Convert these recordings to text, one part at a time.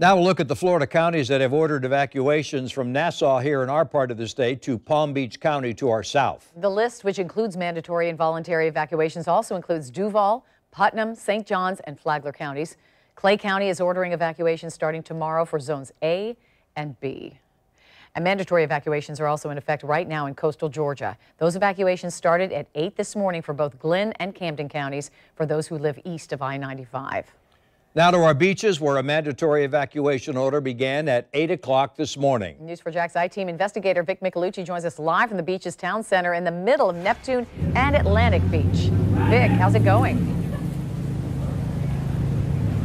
Now we'll look at the Florida counties that have ordered evacuations from Nassau here in our part of the state to Palm Beach County to our south. The list, which includes mandatory and voluntary evacuations, also includes Duval, Putnam, St. Johns, and Flagler counties. Clay County is ordering evacuations starting tomorrow for zones A and B. And mandatory evacuations are also in effect right now in coastal Georgia. Those evacuations started at 8 this morning for both Glynn and Camden counties for those who live east of I-95. Now to our beaches, where a mandatory evacuation order began at 8 o'clock this morning. News4JAX I-Team investigator Vic Micolucci joins us live from the beach's town center in the middle of Neptune and Atlantic Beach. Vic, how's it going?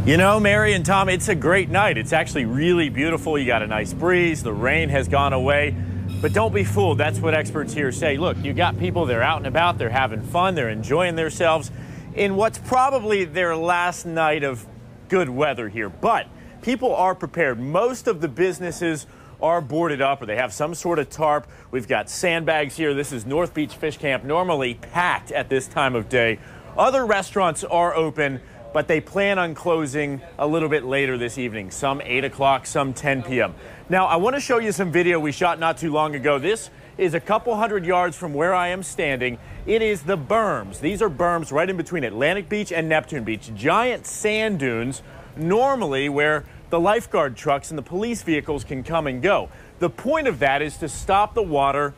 You know, Mary and Tom, it's a great night. It's actually really beautiful. You got a nice breeze. The rain has gone away. But don't be fooled. That's what experts here say. Look, you got people, they're out and about, they're having fun, they're enjoying themselves in what's probably their last night of good weather here, but people are prepared. Most of the businesses are boarded up or they have some sort of tarp. We've got sandbags here. This is North Beach Fish Camp, normally packed at this time of day. Other restaurants are open, but they plan on closing a little bit later this evening, some 8 o'clock, some 10 p.m. Now, I want to show you some video we shot not too long ago. This is a couple hundred yards from where I am standing. It is the berms. These are berms right in between Atlantic Beach and Neptune Beach. Giant sand dunes, normally where the lifeguard trucks and the police vehicles can come and go. The point of that is to stop the water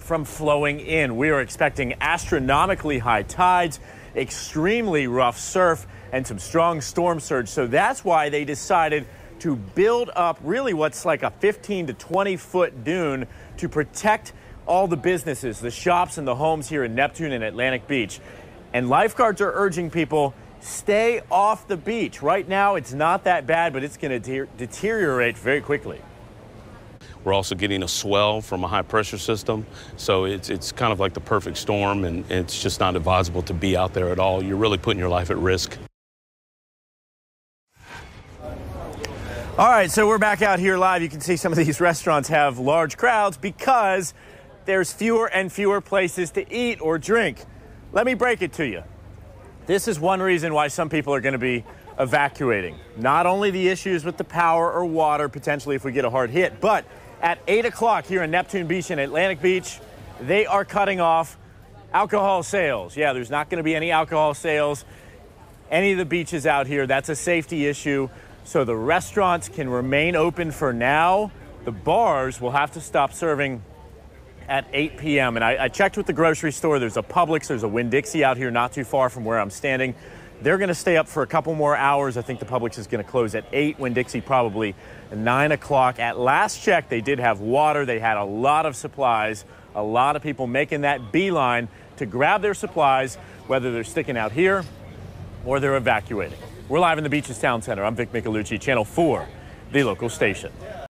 from flowing in. We are expecting astronomically high tides, extremely rough surf, and some strong storm surge. So that's why they decided to build up really what's like a 15 to 20 foot dune to protect all the businesses, the shops and the homes here in Neptune and Atlantic Beach. And lifeguards are urging people stay off the beach. Right now, it's not that bad, but it's going to de deteriorate very quickly. We're also getting a swell from a high pressure system, so it's, it's kind of like the perfect storm, and it's just not advisable to be out there at all. You're really putting your life at risk. All right, so we're back out here live. You can see some of these restaurants have large crowds because there's fewer and fewer places to eat or drink. Let me break it to you. This is one reason why some people are going to be evacuating. Not only the issues with the power or water, potentially if we get a hard hit, but at 8 o'clock here in Neptune Beach and Atlantic Beach, they are cutting off alcohol sales. Yeah, there's not going to be any alcohol sales. Any of the beaches out here, that's a safety issue. So the restaurants can remain open for now. The bars will have to stop serving at 8 p.m. And I, I checked with the grocery store. There's a Publix, there's a Winn-Dixie out here not too far from where I'm standing. They're going to stay up for a couple more hours. I think the Publix is going to close at 8, Winn-Dixie probably 9 o'clock. At last check, they did have water. They had a lot of supplies, a lot of people making that beeline to grab their supplies, whether they're sticking out here or they're evacuating. We're live in the Beaches Town Center. I'm Vic Micolucci, Channel 4, the local station.